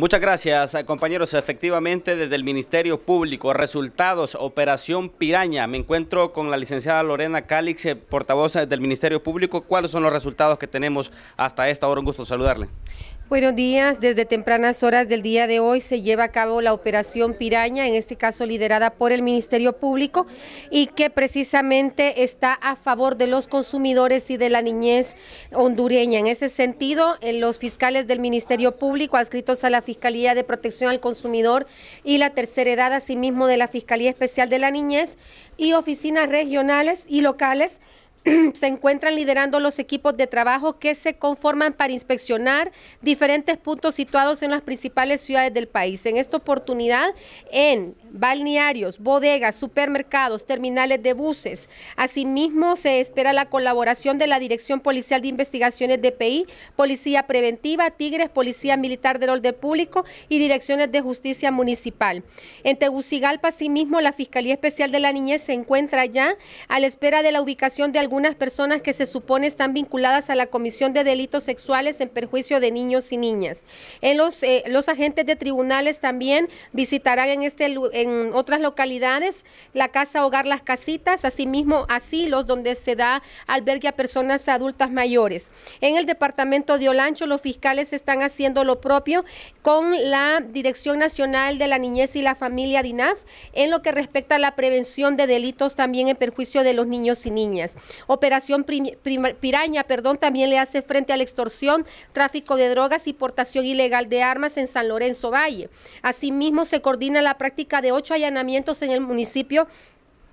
Muchas gracias, compañeros. Efectivamente, desde el Ministerio Público, resultados, Operación Piraña. Me encuentro con la licenciada Lorena Calix, eh, portavoz eh, del Ministerio Público. ¿Cuáles son los resultados que tenemos hasta esta hora? Un gusto saludarle. Buenos días, desde tempranas horas del día de hoy se lleva a cabo la operación Piraña, en este caso liderada por el Ministerio Público y que precisamente está a favor de los consumidores y de la niñez hondureña. En ese sentido, los fiscales del Ministerio Público adscritos a la Fiscalía de Protección al Consumidor y la tercera edad, asimismo de la Fiscalía Especial de la Niñez y oficinas regionales y locales se encuentran liderando los equipos de trabajo que se conforman para inspeccionar diferentes puntos situados en las principales ciudades del país. En esta oportunidad, en balnearios, bodegas, supermercados, terminales de buses. Asimismo, se espera la colaboración de la Dirección Policial de Investigaciones de PI, Policía Preventiva, Tigres, Policía Militar del Orden Público y Direcciones de Justicia Municipal. En Tegucigalpa, asimismo, la Fiscalía Especial de la Niñez se encuentra ya a la espera de la ubicación de algunas personas que se supone están vinculadas a la comisión de delitos sexuales en perjuicio de niños y niñas. En los, eh, los agentes de tribunales también visitarán en, este, en otras localidades la casa hogar Las Casitas, asimismo asilos donde se da albergue a personas adultas mayores. En el departamento de Olancho los fiscales están haciendo lo propio con la Dirección Nacional de la Niñez y la Familia DINAF en lo que respecta a la prevención de delitos también en perjuicio de los niños y niñas. Operación Piraña, perdón, también le hace frente a la extorsión, tráfico de drogas y portación ilegal de armas en San Lorenzo Valle. Asimismo, se coordina la práctica de ocho allanamientos en el municipio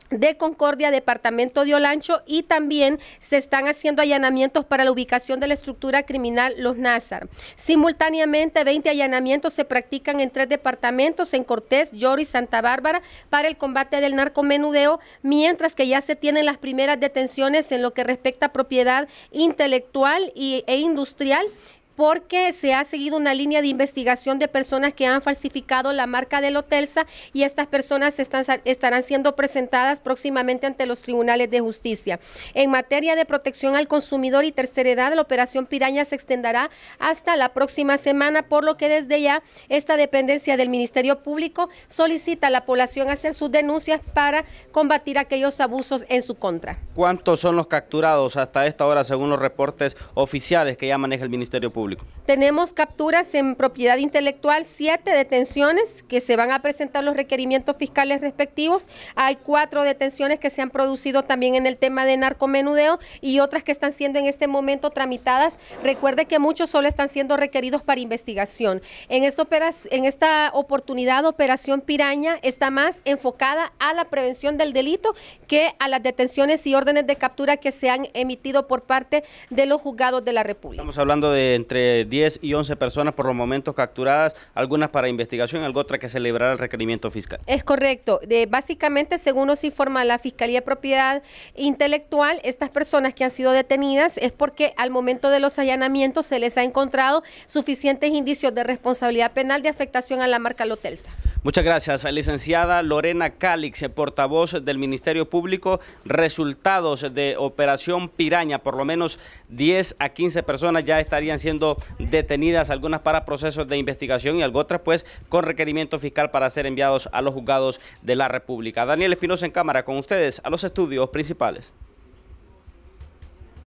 de Concordia, departamento de Olancho, y también se están haciendo allanamientos para la ubicación de la estructura criminal Los Nazar. Simultáneamente, 20 allanamientos se practican en tres departamentos, en Cortés, Lloro y Santa Bárbara, para el combate del narcomenudeo, mientras que ya se tienen las primeras detenciones en lo que respecta a propiedad intelectual e industrial porque se ha seguido una línea de investigación de personas que han falsificado la marca del Hotelsa y estas personas están, estarán siendo presentadas próximamente ante los tribunales de justicia. En materia de protección al consumidor y tercera edad, la operación Piraña se extenderá hasta la próxima semana, por lo que desde ya esta dependencia del Ministerio Público solicita a la población hacer sus denuncias para combatir aquellos abusos en su contra. ¿Cuántos son los capturados hasta esta hora según los reportes oficiales que ya maneja el Ministerio Público? Tenemos capturas en propiedad intelectual, siete detenciones que se van a presentar los requerimientos fiscales respectivos. Hay cuatro detenciones que se han producido también en el tema de narcomenudeo y otras que están siendo en este momento tramitadas. Recuerde que muchos solo están siendo requeridos para investigación. En esta, en esta oportunidad, Operación Piraña está más enfocada a la prevención del delito que a las detenciones y órdenes de captura que se han emitido por parte de los juzgados de la República. Estamos hablando de entre 10 y 11 personas por los momentos capturadas, algunas para investigación, algo otra que celebrará el requerimiento fiscal. Es correcto. De, básicamente, según nos informa la Fiscalía de Propiedad Intelectual, estas personas que han sido detenidas es porque al momento de los allanamientos se les ha encontrado suficientes indicios de responsabilidad penal de afectación a la marca Lotelsa. Muchas gracias, licenciada Lorena Calix, portavoz del Ministerio Público. Resultados de Operación Piraña, por lo menos 10 a 15 personas ya estarían detenidas, algunas para procesos de investigación y otras pues con requerimiento fiscal para ser enviados a los juzgados de la República. Daniel Espinosa en cámara con ustedes a los estudios principales.